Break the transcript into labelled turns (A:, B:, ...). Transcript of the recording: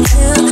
A: until